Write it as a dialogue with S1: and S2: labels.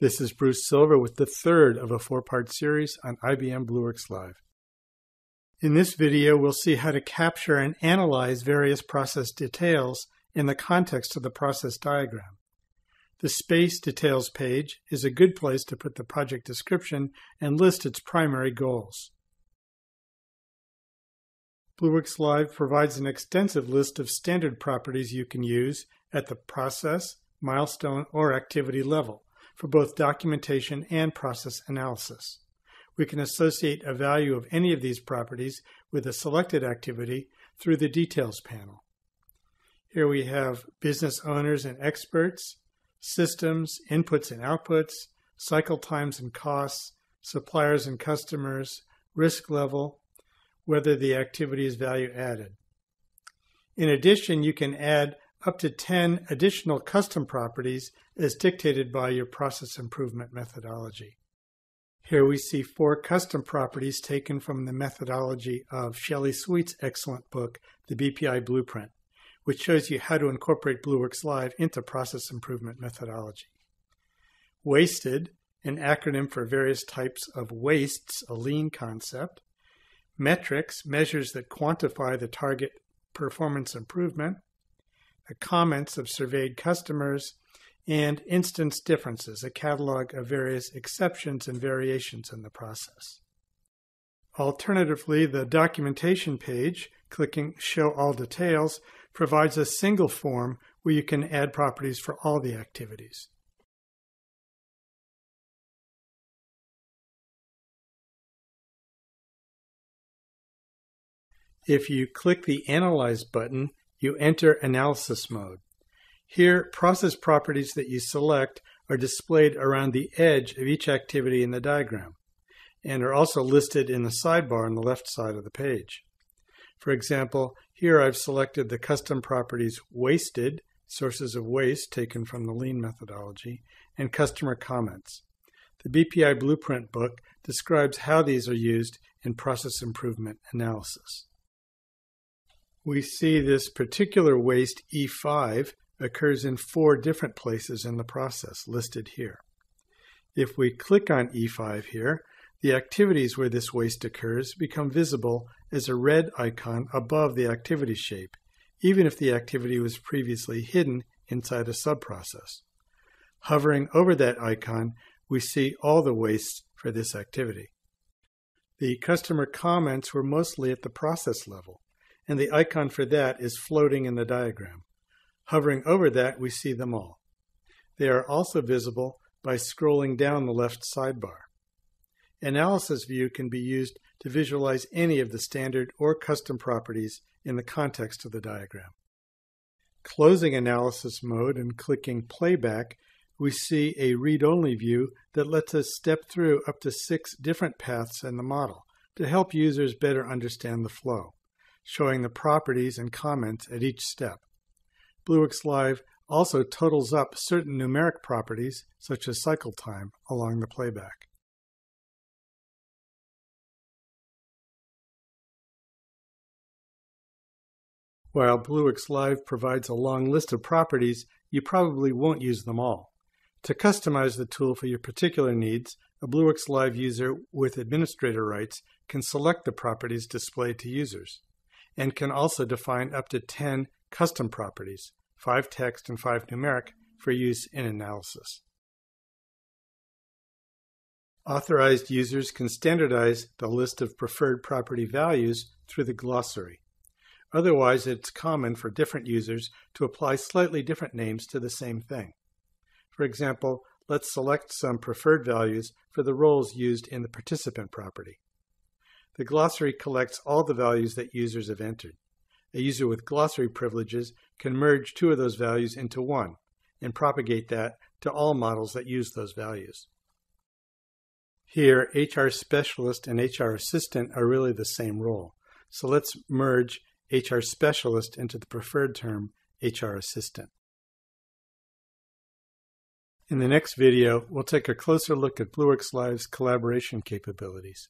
S1: This is Bruce Silver with the third of a four-part series on IBM Blueworks Live. In this video, we'll see how to capture and analyze various process details in the context of the process diagram. The Space Details page is a good place to put the project description and list its primary goals. Blueworks Live provides an extensive list of standard properties you can use at the process, milestone, or activity level for both documentation and process analysis. We can associate a value of any of these properties with a selected activity through the Details panel. Here we have business owners and experts, systems, inputs and outputs, cycle times and costs, suppliers and customers, risk level, whether the activity is value added. In addition, you can add up to 10 additional custom properties as dictated by your process improvement methodology. Here we see four custom properties taken from the methodology of Shelley Sweet's excellent book, The BPI Blueprint, which shows you how to incorporate Blueworks Live into process improvement methodology. Wasted, an acronym for various types of wastes, a lean concept. Metrics, measures that quantify the target performance improvement comments of surveyed customers, and instance differences, a catalog of various exceptions and variations in the process. Alternatively, the documentation page, clicking Show All Details, provides a single form where you can add properties for all the activities. If you click the Analyze button, you enter analysis mode. Here, process properties that you select are displayed around the edge of each activity in the diagram and are also listed in the sidebar on the left side of the page. For example, here I've selected the custom properties wasted, sources of waste taken from the lean methodology, and customer comments. The BPI Blueprint book describes how these are used in process improvement analysis we see this particular waste E5 occurs in four different places in the process listed here. If we click on E5 here, the activities where this waste occurs become visible as a red icon above the activity shape, even if the activity was previously hidden inside a subprocess. Hovering over that icon, we see all the wastes for this activity. The customer comments were mostly at the process level and the icon for that is floating in the diagram. Hovering over that, we see them all. They are also visible by scrolling down the left sidebar. Analysis View can be used to visualize any of the standard or custom properties in the context of the diagram. Closing analysis mode and clicking Playback, we see a read-only view that lets us step through up to six different paths in the model to help users better understand the flow showing the properties and comments at each step. Blueworks Live also totals up certain numeric properties, such as cycle time, along the playback. While Blueworks Live provides a long list of properties, you probably won't use them all. To customize the tool for your particular needs, a Blueworks Live user with administrator rights can select the properties displayed to users and can also define up to 10 custom properties, 5 text and 5 numeric, for use in analysis. Authorized users can standardize the list of preferred property values through the glossary. Otherwise, it's common for different users to apply slightly different names to the same thing. For example, let's select some preferred values for the roles used in the participant property. The glossary collects all the values that users have entered. A user with glossary privileges can merge two of those values into one and propagate that to all models that use those values. Here, HR Specialist and HR Assistant are really the same role. So let's merge HR Specialist into the preferred term HR Assistant. In the next video, we'll take a closer look at Blueworks Live's collaboration capabilities.